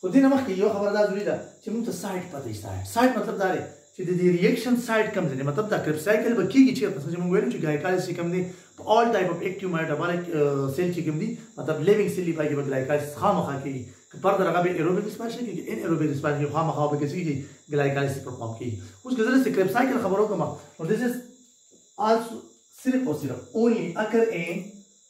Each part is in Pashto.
خو دې نه مخکې یو خبره دا ضروري ده چې موږ ته سایډ پته وي سایډ سایډ مطلب دا دی چې د دې ریاکشن سایډ کوم ځای دی مطلب دا کرب سایکل به کېږي چېرته څه چې موږ ویلو چې ګلایکالس چې کوم دی په آل ټایپ اف اکټیو میټابولیک سیل چې کوم دی مطلب لیوینګ سیل دی پای کې به ګلایکالس خامخا کېږي که پر درغه به ایروبیک ریسپانس کېږي ان ایروبیک ریسپانس کې خامخا به کېږي ګلایکالس پرفارم کېږي اوس که زه د کرب سایکل خبرو کوم نو دیس از آلسو صرف او صرف اونلی اکر ان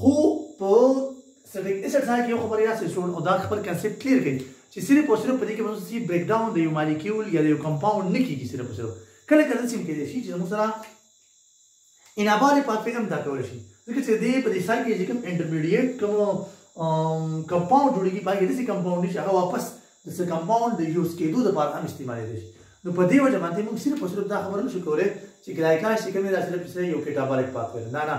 خو په سټیک ایسټ ځای کې یو خبر یا سیسون او دارک خپل کنسپټ کلیر کوي چې صرف او صرف په دې کې مونږ سی بریک ډاون د یو مالیکیول یا د یو کمپاوند نه کیږي صرف او صرف کله کله سیم کې شي چې موږ سره اناباري پاتوی هم دا کول شي ځکه چې دې په دې سای کې چې کوم انټرمیډیټ کوم کمپاوند جوړیږي پای کې دې کمپاوند نشي هغه واپس د څه کمپاوند د یوز کېدو لپاره هم استعمالې دي نو په دې وجه باندې موږ صرف او صرف دا خبره نشو کولای چې ګلایکاج چې کومه دا صرف یو کیټابالیک پاتوی نه نه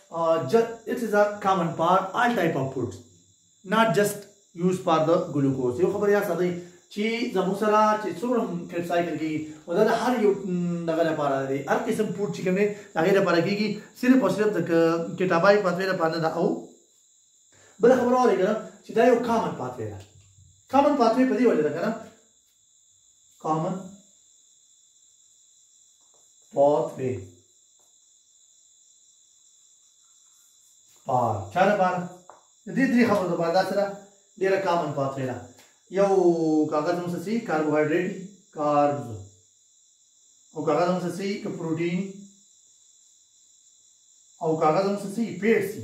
Uh, just, it is a common for all type of foods, not just used for the glucose. یو خبر یا ساده چې زموږ سره چې څومره فیټ سایکل کېږي او دا د هر یو دغه لپاره دی هر قسم فوډ چې کوم دی د هغې لپاره کېږي صرف او صرف د کټابای پاتوې لپاره نه ده او بله خبره واورئ که نه چې دا یو کامن پاتوې ده کامن پاتوې په دې وجه ده که نه common pathway پار چا لپاره د دې درې خبرو لپاره دا سره ډیره کامن پاتې ده یو کاغذ هم سي کاربوهایډریټ کاربز او کاغذ هم سي ک پروتین او کاغذ هم سي پیټ سي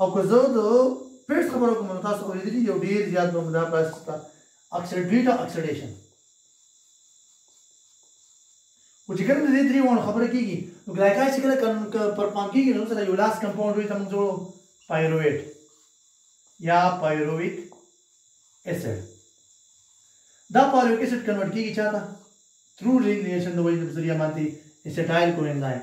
او که زه د پیټس خبره وکړم نو تاسو اوریدلی دی او ډیر زیات به دا پروسس ته اکسیډریټ او اکسیډیشن او چې کله د دې درې وانو خبره کیږي نو ګلایکاج چې کله پر پام کیږي نو سره یو لاس کمپاوند وي ته موږ جوړو پایرویټ یا پایرویک اسید دا پایرویک اسید کنورټ کیږي چاته تھرو رینګ ریاکشن د وجې په ذریعہ باندې اسیټایل کو انزایم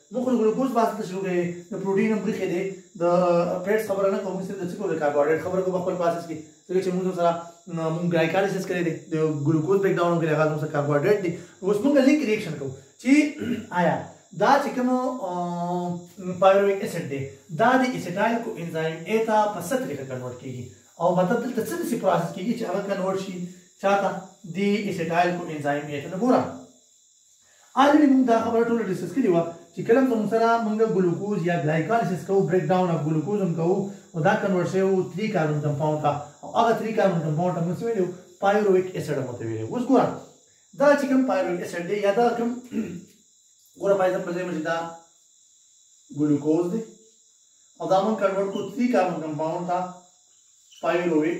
مونږ خو د ګلوکوز بحث نه شروع کړی د پروټین هم پریښی دی د فیټس خبره نه کوو مونږ صرف د څه کوو د کاربوهایډریټ خبره کوو په خپل پروسس کې ځکه چې مونږ سره مونږ ګلایکالیسس کړی دی د ګلوکوز بریک ډاون کړی هغه زموږ سره کاربوهایډریټ دی اوس مونږ لیک ریاکشن کوو چې آیا دا چې کوم پایرویک اسید دی دا د اسیټایل کو انزایم ای ته په څه طریقه کنورټ کیږي او مطلب دلته څه داسې پروسس کیږي چې هغه کنورټ شي چاته د اسیټایل کو انزایم ای ته نو ګوره آلرډي مونږ دا خبره ټوله ډسکس کړي وه چي کله هم زمونږ سره مونږ ګلوکوز يا ګلايکاليسيس کوو بريک ډاون اف ګلوکوز هم کوو او دا کنورټ شوی وو تري کاربن کمپاونډ ته او هغه تري کاربن کمپاونډ ته مونږ څه ويلي وو پايرويک اسيډ هم ورته ويلي وو اوس ګوره دا چي کوم پايرويک اسيډ دی يا دا کوم ګوره فايزن په ځای مشي دا ګلوکوز دی او دا مونږ کنورټ کو تري کاربن کمپاونډ ته پايرويک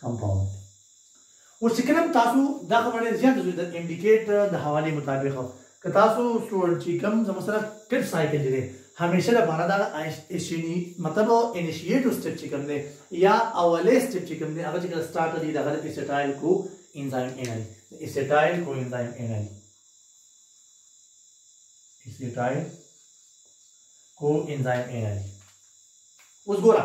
کمپاوند اوس چې کله تاسو دا خبره ډېر زیات زوی د انډیکیټ د حوالې مطابق که تاسو سټوډنټ چې کوم زموږ سره ټیپ سایکل دی همیشه لپاره دا ایشنی مطلب انیشیټو سټپ چې کوم دی یا اولې سټپ چې کوم دی هغه چې کله سٹارټ دی دا غلط اسټایل کو انزایم انرژي اسټایل کو انزایم انرژي اسټایل کو انزایم انرژي اوس ګورئ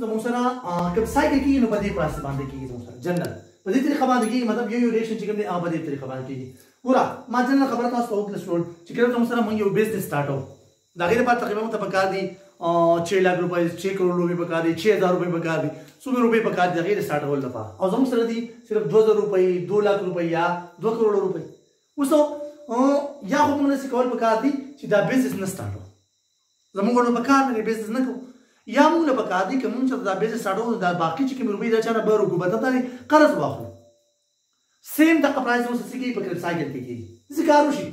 زموږ سره کوم سایکل کیږي نو په دې پروسه باندې کیږي زموږ سره جنرال په دې طریقه باندې کیږي مطلب یو یو ریاکشن چې کوم دی هغه په دې طریقه باندې کیږي ګوره ما جنرال خبره تاسو ته وکړه سټوډنټ چې کله زموږ سره موږ یو بزنس سٹارټو دا غیر په تقریبا مو ته پکار دي 6 لک روپۍ 6 کروڑ روپۍ پکار دي 6000 روپۍ پکار دي څومره روپۍ پکار دي غیر سٹارټول لپاره او زموږ سره دي صرف 2000 روپۍ 2 لک روپۍ یا 2 کروڑ روپۍ اوس یا خو موږ نه سکول پکار دي چې دا بزنس نه سٹارټو زمونږ له پکار نه بیزنس نه کو یا مونږ له پکار دی که مونږ ته دا بیزنس ساډو نو دا باقی چې کوم روپی دا چانه به روکو بدل تاني قرض واخلو سیم د پرایز اوس څه کیږي په کریپ سایکل کې کیږي ذکر وشي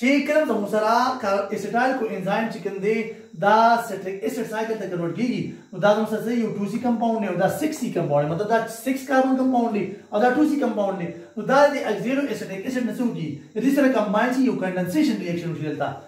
چې کله زموږ سره اسټایل کو انزایم چې کوم دی دا سټریک اسټ سایکل ته کنورټ کیږي نو دا زموږ سره یو 2C کمپاوند او دا 6C کمپاوند مطلب دا 6 کاربن کمپاوند دی او دا 2C کمپاوند دی نو دا د اکسیلو اسټریک اسټ نه څوکي د دې سره کمباین شي یو کنډنسیشن ریاکشن وشي دلته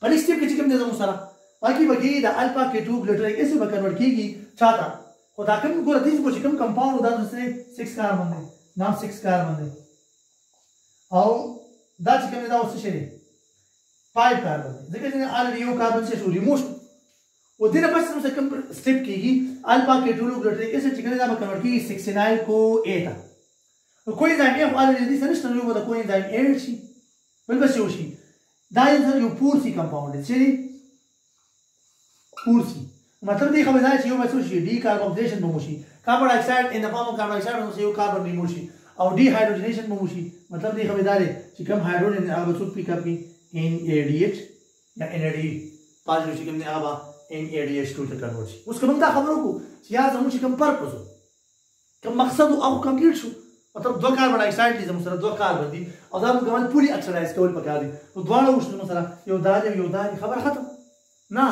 په نیکسټ سټیپ کې چې کوم دی زموږ سره پکې بګي د الفا کیټو ګلیټریک اسید به کنورټ کیږي چاته خو دا کوم ګوره دې چې کوم کمپاوند دا څه 6 کاربن دی دا 6 کاربن دی او دا چې کوم دا څه شي دی 5 کاربن دی ځکه چې الریډي یو کاربن څه شو ریموو شو و دې نه پس څه کوم سټیپ کیږي الفا کیټو ګلیټریک اسید چې کوم دا به کنورټ کیږي 69 کو ایتا کوئی ځای نه خو الریډي څه نشته نو به کوئی ځای ایډ شي بل به څه وشي دا یو سره یو پورسي کمپاوند دی چیرې پورسي مطلب دی خبره دا چې یو به څه شي ډي کاربوکسیلیشن به مو شي کاربن ډای اکساید ان د فارم کاربن ډای اکساید نو یو کاربن ریموو شي او ډي هایدروجنیشن به مو شي مطلب دی خبره دا دی چې کم هایدروجن دی هغه به څوک پیک اپ کړي ان ای ډي ایچ یا ان ای ډي پازیټیو چې کوم دی هغه به ان ای ډي ایچ ټو ته کنورټ شي اوس کوم دا خبرو کو چې یا زموږ کوم پرپز که مقصد او هغه کمپلیټ شو مطلب دوه کاربن ډای اکساید دي زموږ سره دوه کاربن دي او دا موږ باندې پولی اکسایډایز کول پکار دي نو دواړه وشو زموږ سره یو دا دی یو دا دی خبره ختم نه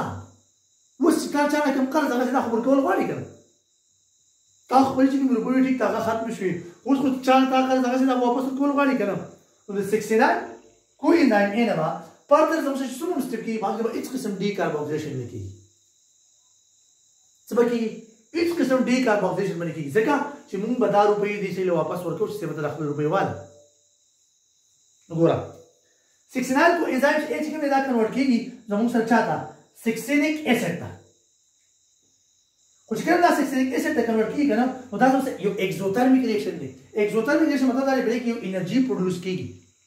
اوس چې کار چا نه کوم قرض هغه دا خبر کول غواړي کنه تا خپل چې کوم رپورټ ټیک هغه ختم شوی اوس خو چا تا قرض هغه دا واپس کول غواړي کنه نو د 69 کوی 9 نه با پرته زموږ چې څومره سټیپ کې باندې به هیڅ قسم ډي کاربوکسیلیشن نه کیږي څه به کېږي هیڅ قسم ډي کار په اپوزیشن باندې کېږي ځکه چې موږ به دا روپۍ دې سړي له واپس ورکړو چې به ته د خپل روپۍ وال نو ګوره سکسینال کو انزایم چې اچ کومې دا کنورټ کېږي زموږ سره چا ته سکسینیک اسید ته خو چې کله دا سکسینیک اسید ته کنورټ کېږي که نه نو دا یو اکزوترمیک ریکشن دی اکزوترمیک ریکشن مطلب دا دی چې یو انرژي پروډوس کېږي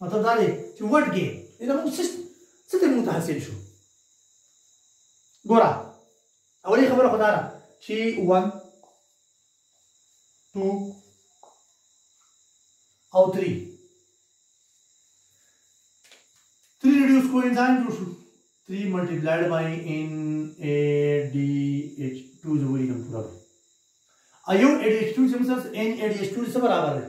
مطلب دا دی چې وټ ګیم دا موږ څه څه ته موږ حاصل شو ګوره اولې خبره خدا را چې 1 2 او 3 3 ریډیوس کو انسان جوړ شو 3 ملټیپلایډ بای ان ا ډی ایچ 2 زوی کوم پورا ایو ا ډی ایچ 2 سم سره ان ا ډی ایچ 2 سره برابر دی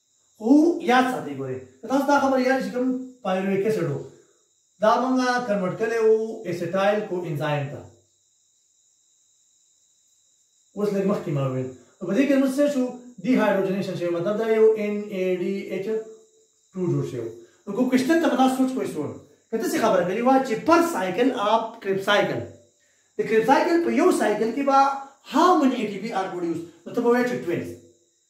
خو یاد ساتئ ګورئ که تاسو دا خبره یاده شي کوم پایرویک اسیډ وو دا موږ کنورټ کړی وو اسیټایل کو انزایم ته اوس لږ مخکې ما وویل نو په دې کې موږ څه شو ډي هایدروجنیشن شوی مطلب دا یو ان ای ډي ایچ ټو جوړ شوی نو کوم کوشتن ته به تاسو سوچ کوئ سوړ که داسې خبره کړې وه چې پر سایکل اپ کریپ سایکل د کریپ سایکل په یو سایکل کې به هاو مني ای ټي پي آر پروډیوس نو ته به وایې چې ټوینز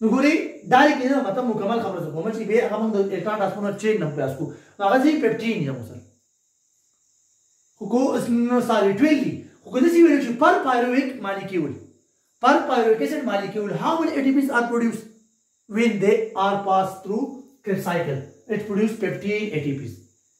نو ګوري دا لیکنه دا مطلب مکمل خبره زه کوم چې به هغه موږ د الکترون ټرانسپورټ چین نه قیاس کو نو هغه ځي پپټین دی موږ سره خو کو نو ساري 12 دی خو کله چې ویل چې پر پایرویک مالیکیول پر پایرویک اسید مالیکیول هاو مل ای ټي پیز ار پروډوس وین دے ار پاس تھرو کرب سائیکل اټ پروډوس 15 ای ټي پیز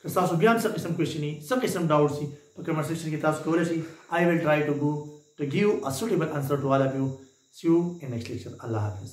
که تاسو بیا هم څه قسم کوېشني څه قسم ډاوټ سي په کمنټ سیکشن کې تاسو کولی شئ آی ویل ټرای ټو ګو ټو ګیو ا سوټیبل انسر ټو آل اف یو سی یو ان نیکسټ لیکچر الله حافظ